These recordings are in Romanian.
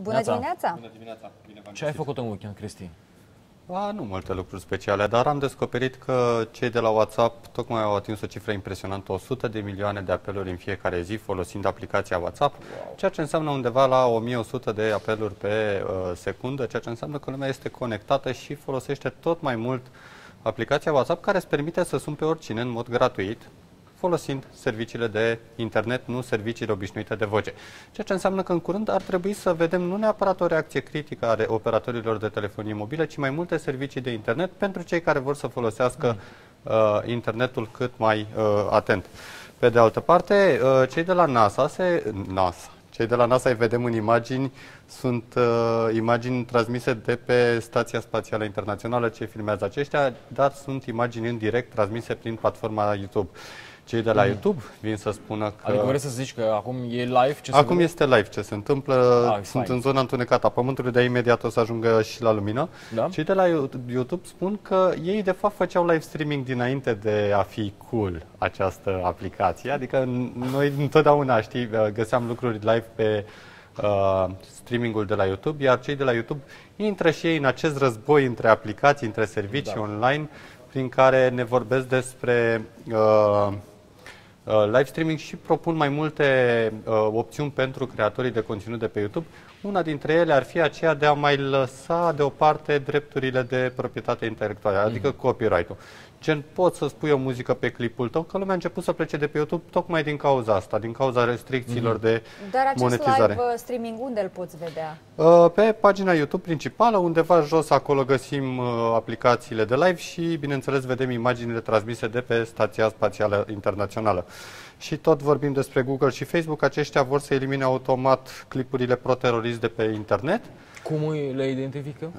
Bună dimineața! Bună dimineața! Bine Ce ai făcut în weekend, Cristi? A, nu multe lucruri speciale, dar am descoperit că cei de la WhatsApp tocmai au atins o cifră impresionantă, 100 de milioane de apeluri în fiecare zi folosind aplicația WhatsApp, wow. ceea ce înseamnă undeva la 1100 de apeluri pe uh, secundă, ceea ce înseamnă că lumea este conectată și folosește tot mai mult aplicația WhatsApp care îți permite să suni pe oricine în mod gratuit, folosind serviciile de internet, nu serviciile obișnuite de voce. Ceea ce înseamnă că în curând ar trebui să vedem nu neapărat o reacție critică a operatorilor de telefonie mobilă, ci mai multe servicii de internet pentru cei care vor să folosească mm. uh, internetul cât mai uh, atent. Pe de altă parte, uh, cei de la NASA se NASA cei de la NASA îi vedem în imagini, sunt uh, imagini transmise de pe Stația Spațială Internațională, ce filmează aceștia, dar sunt imagini în direct transmise prin platforma YouTube. Cei de la mm. YouTube vin să spună că... Adică vrei să zici că acum e live ce Acum se este live ce se întâmplă, ah, sunt fine. în zona întunecată a Pământului, de imediat o să ajungă și la lumină. Da? Cei de la YouTube spun că ei de fapt făceau live streaming dinainte de a fi cool această aplicație, adică noi întotdeauna, știi, găseam lucruri live pe uh, streamingul de la YouTube, iar cei de la YouTube intră și ei în acest război între aplicații, între servicii da. online, prin care ne vorbesc despre uh, Uh, live streaming și propun mai multe uh, opțiuni pentru creatorii de conținut de pe YouTube. Una dintre ele ar fi aceea de a mai lăsa deoparte drepturile de proprietate intelectuală, adică mm-hmm. copyright-ul. Gen, poți să spui o muzică pe clipul tău, că lumea a început să plece de pe YouTube tocmai din cauza asta, din cauza restricțiilor mm-hmm. de Dar acest monetizare. live uh, streaming unde îl poți vedea? Uh, pe pagina YouTube principală, undeva jos acolo găsim uh, aplicațiile de live și, bineînțeles, vedem imaginile transmise de pe Stația Spațială Internațională. Și tot vorbim despre Google și Facebook, aceștia vor să elimine automat clipurile pro-terorist de pe internet. Cum le identifică?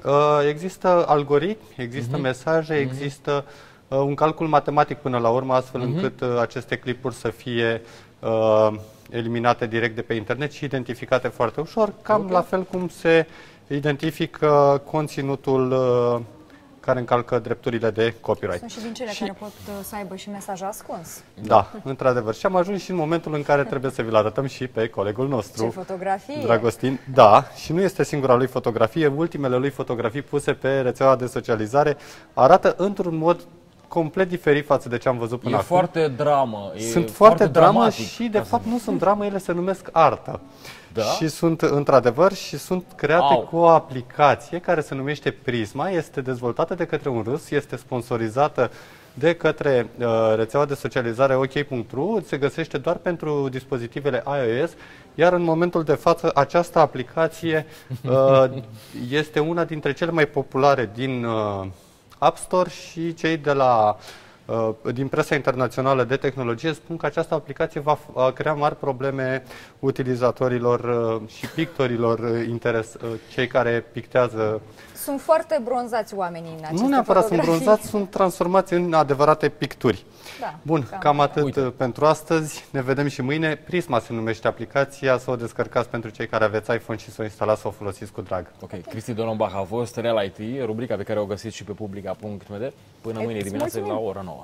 Există algoritmi, există uh-huh. mesaje, uh-huh. există Uh, un calcul matematic până la urmă, astfel uh-huh. încât uh, aceste clipuri să fie uh, eliminate direct de pe internet și identificate foarte ușor, cam okay. la fel cum se identifică conținutul uh, care încalcă drepturile de copyright. Sunt și din cele și... care pot uh, să aibă și mesaj ascuns. Da, într-adevăr. Și am ajuns și în momentul în care trebuie să vi-l arătăm și pe colegul nostru. Ce fotografie! Dragostin. Da, și nu este singura lui fotografie. Ultimele lui fotografii puse pe rețeaua de socializare arată într-un mod complet diferit față de ce am văzut până e acum. foarte dramă. E sunt foarte, dramă dramatic, și, de fapt, nu sunt dramă, ele se numesc artă. Da? Și sunt, într-adevăr, și sunt create Au. cu o aplicație care se numește Prisma, este dezvoltată de către un rus, este sponsorizată de către uh, rețeaua de socializare OK.ru, se găsește doar pentru dispozitivele iOS, iar în momentul de față această aplicație uh, este una dintre cele mai populare din uh, App Store și cei de la uh, din presa internațională de tehnologie spun că această aplicație va crea mari probleme utilizatorilor uh, și pictorilor uh, interes, cei care pictează. Sunt foarte bronzați oamenii în aceste Nu neapărat fotografii. sunt bronzați, sunt transformați în adevărate picturi. Da, Bun, cam, cam atât Uite. pentru astăzi. Ne vedem și mâine. Prisma se numește aplicația, să o descărcați pentru cei care aveți iPhone și să o instalați, să o folosiți cu drag. Ok, okay. Cristi Donombach a fost Real IT, rubrica pe care o găsiți și pe publica.md până mâine dimineață la ora 9.